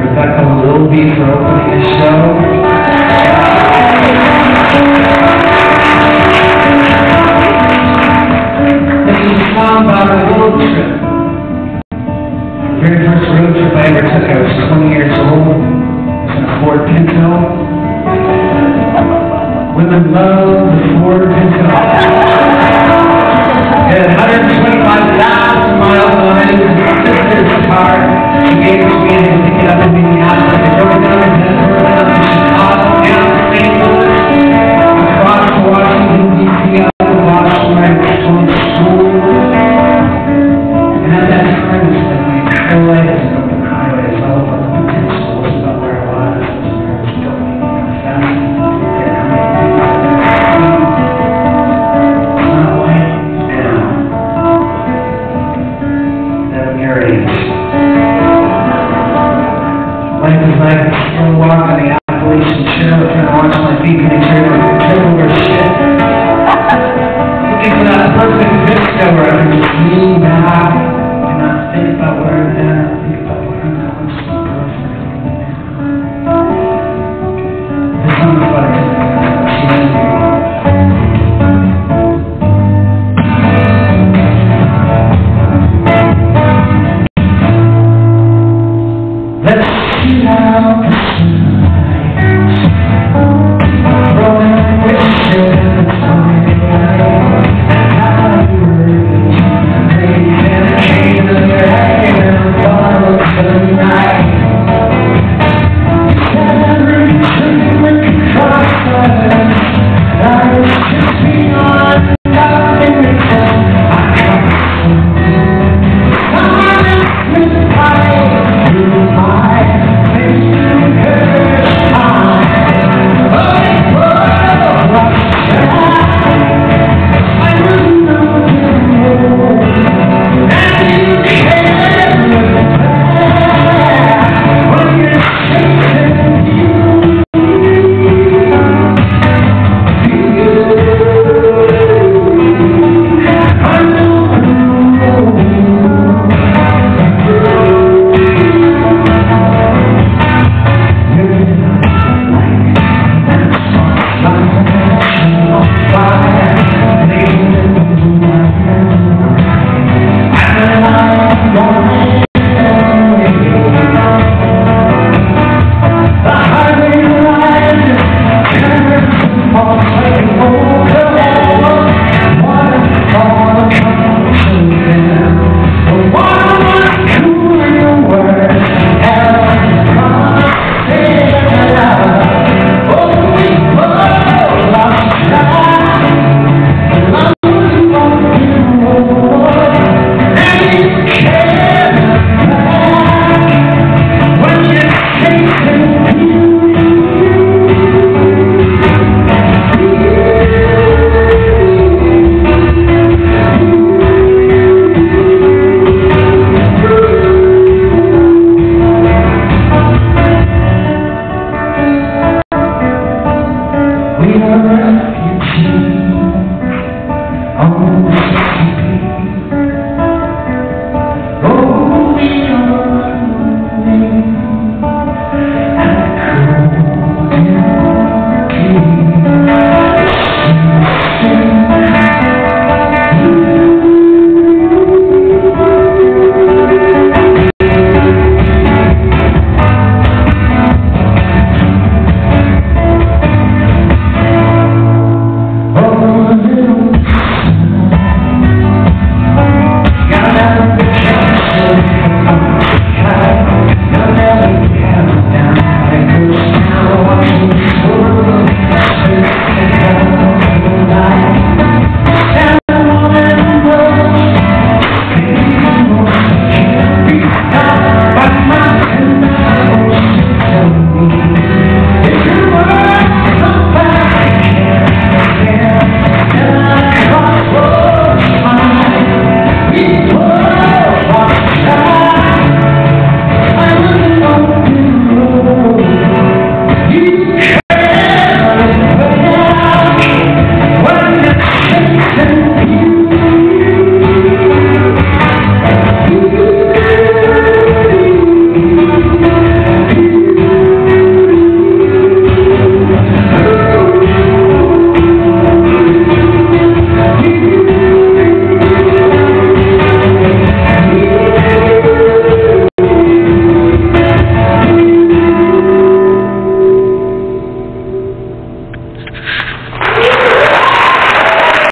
Rebecca will be for opening the show. married. Like, like, walk on the